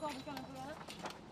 光不下来，